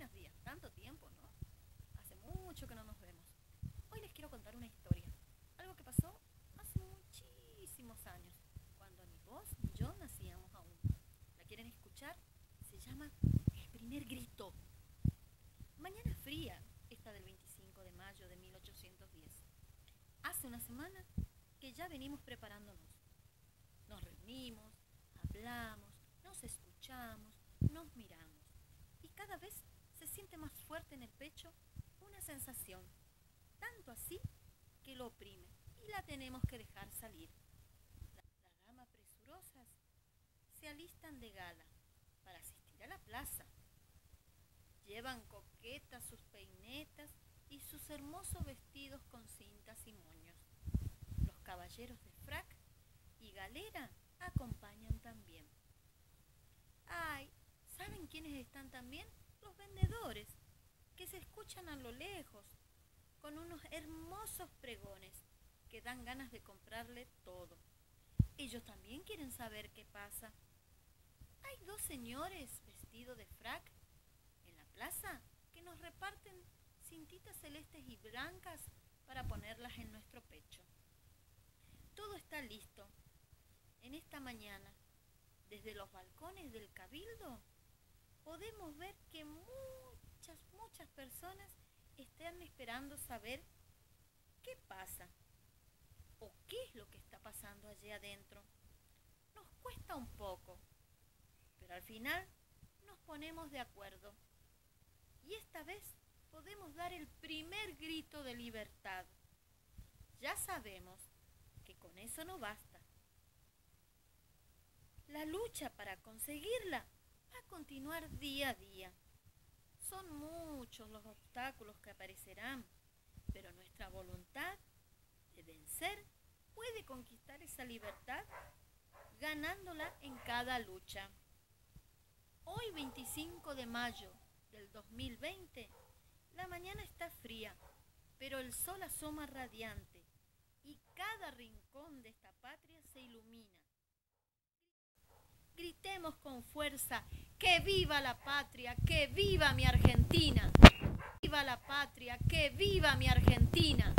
Buenos días, tanto tiempo, ¿no? Hace mucho que no nos vemos. Hoy les quiero contar una historia. Algo que pasó hace muchísimos años, cuando ni vos ni yo nacíamos aún. ¿La quieren escuchar? Se llama El primer grito. Mañana fría, esta del 25 de mayo de 1810. Hace una semana que ya venimos preparándonos. Nos reunimos, hablamos, nos escuchamos, nos miramos cada vez se más fuerte en el pecho una sensación, tanto así que lo oprime y la tenemos que dejar salir. Las damas presurosas se alistan de gala para asistir a la plaza. Llevan coquetas sus peinetas y sus hermosos vestidos con cintas y moños. Los caballeros de frac y galera acompañan también. ¡Ay! ¿Saben quiénes están también? Los vendedores, que se escuchan a lo lejos, con unos hermosos pregones que dan ganas de comprarle todo. Ellos también quieren saber qué pasa. Hay dos señores vestidos de frac en la plaza que nos reparten cintitas celestes y blancas para ponerlas en nuestro pecho. Todo está listo. En esta mañana, desde los balcones del cabildo, podemos ver que muchas, muchas personas están esperando saber qué pasa o qué es lo que está pasando allí adentro. Nos cuesta un poco, pero al final nos ponemos de acuerdo. Y esta vez podemos dar el primer grito de libertad. Ya sabemos que con eso no basta. La lucha para conseguirla a continuar día a día. Son muchos los obstáculos que aparecerán, pero nuestra voluntad de vencer puede conquistar esa libertad ganándola en cada lucha. Hoy 25 de mayo del 2020, la mañana está fría, pero el sol asoma radiante y cada rincón de esta patria se ilumina Con fuerza, que viva la patria, que viva mi Argentina. Viva la patria, que viva mi Argentina.